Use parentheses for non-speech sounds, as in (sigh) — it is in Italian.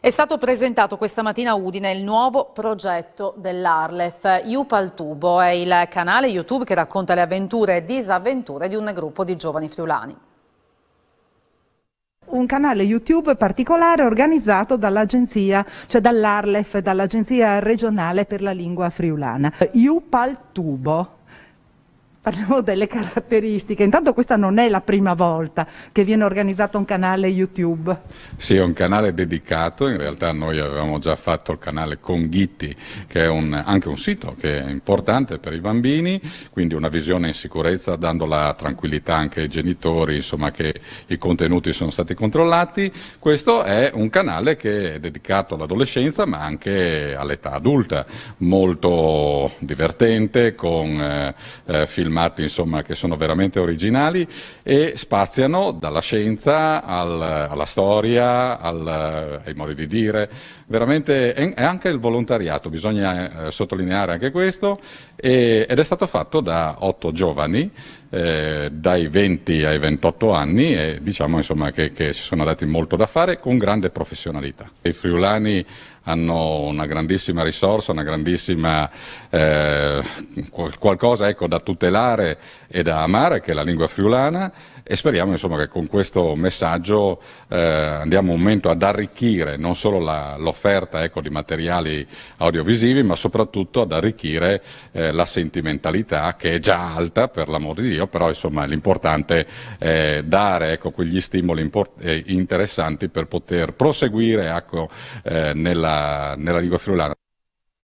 È stato presentato questa mattina a Udine il nuovo progetto dell'Arlef. Yupal Tubo è il canale YouTube che racconta le avventure e disavventure di un gruppo di giovani friulani. Un canale YouTube particolare organizzato dall'agenzia, cioè dall'Arlef, dall'agenzia regionale per la lingua friulana. Yupal Tubo Parliamo (laughs) delle caratteristiche. Intanto questa non è la prima volta che viene organizzato un canale YouTube. Sì, è un canale dedicato, in realtà noi avevamo già fatto il canale con Ghitti, che è un, anche un sito che è importante per i bambini, quindi una visione in sicurezza dando la tranquillità anche ai genitori, insomma che i contenuti sono stati controllati. Questo è un canale che è dedicato all'adolescenza ma anche all'età adulta, molto divertente, con eh, eh, filmati insomma, che sono veramente originali e spaziano dalla scienza al, alla storia, al, ai modi di dire, veramente è anche il volontariato, bisogna eh, sottolineare anche questo, e, ed è stato fatto da otto giovani, eh, dai 20 ai 28 anni e diciamo insomma, che, che si sono dati molto da fare con grande professionalità. I friulani hanno una grandissima risorsa, una grandissima eh, qualcosa ecco, da tutelare e da amare che è la lingua friulana e speriamo insomma, che con questo messaggio eh, andiamo un momento ad arricchire non solo l'offerta ecco, di materiali audiovisivi ma soprattutto ad arricchire eh, la sentimentalità che è già alta per l'amor di Dio, però insomma l'importante è dare ecco, quegli stimoli eh, interessanti per poter proseguire ecco, eh, nella, nella lingua friulana.